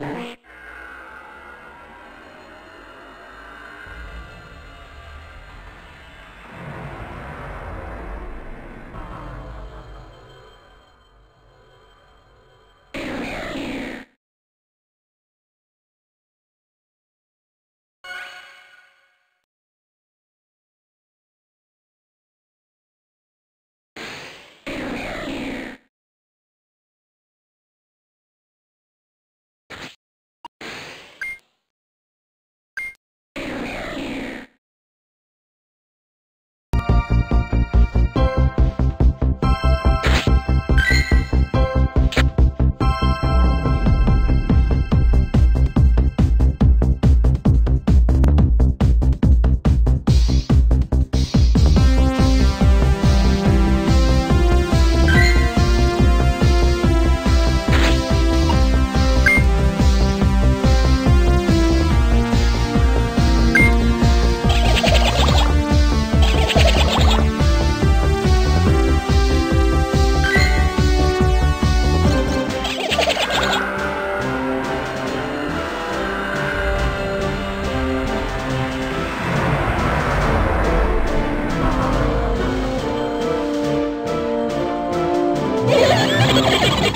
Ha ha ha!